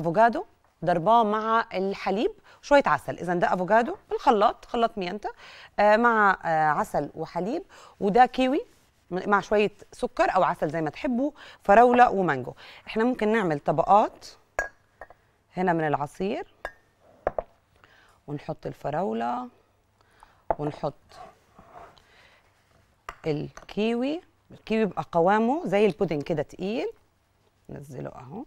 أفوكادو ضرباه مع الحليب وشويه عسل. اذا ده أفوكادو بالخلاط خلاط ميانتا آه مع آه عسل وحليب وده كيوي مع شوية سكر أو عسل زي ما تحبوا فراولة ومانجو. إحنا ممكن نعمل طبقات هنا من العصير ونحط الفراولة ونحط الكيوي. الكيوي بيبقى قوامه زي البودنج كده تقيل. نزله أهو.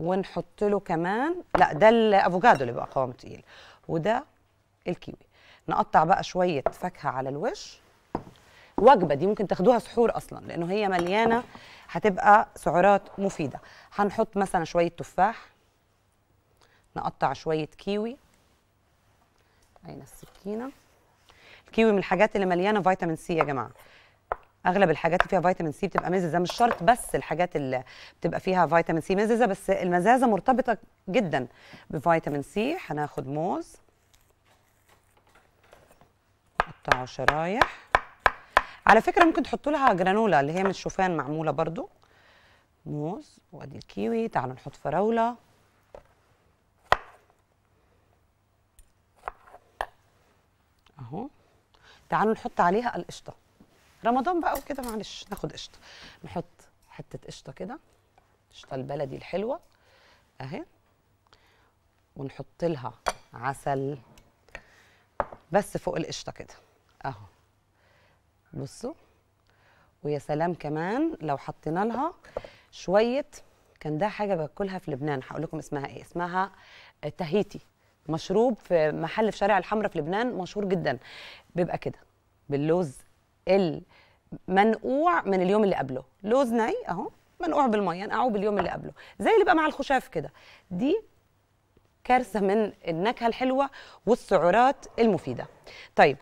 ونحط له كمان لا ده الأفوكادو اللي بقى قوامه تقيل وده الكيوي. نقطع بقى شوية فاكهة على الوش. وجبة دي ممكن تاخدوها سحور أصلا لأنه هي مليانة هتبقى سعرات مفيدة. هنحط مثلا شوية تفاح. نقطع شوية كيوي. اين السكينة. الكيوي من الحاجات اللي مليانة فيتامين سي يا جماعة. أغلب الحاجات اللي فيها فيتامين سي بتبقى مززه مش شرط بس الحاجات اللي بتبقى فيها فيتامين سي مززه بس المزازة مرتبطة جدا بفيتامين سي. هناخد موز. قطعه شرايح. على فكرة ممكن تحطوا لها جرانولا اللي هي من الشوفان معمولة برضو. موز وأدي الكيوي. تعالوا نحط فراولة. أهو. تعالوا نحط عليها القشطة. رمضان بقى وكده معلش ناخد قشطة. نحط حتة قشطة كده القشطه البلدي الحلوة أهي ونحط لها عسل بس فوق القشطة كده أهو. بصوا ويا سلام كمان لو حطينا لها شوية كان ده حاجة باكلها في لبنان هقول لكم اسمها إيه. اسمها تهيتي مشروب في محل في شارع الحمراء في لبنان مشهور جدا. بيبقى كده باللوز المنقوع من اليوم اللي قبله. لوز ني أهو منقوع بالمية نقعوه باليوم اللي قبله. زي اللي بقى مع الخشاف كده. دي كارثة من النكهة الحلوة والسعرات المفيدة. طيب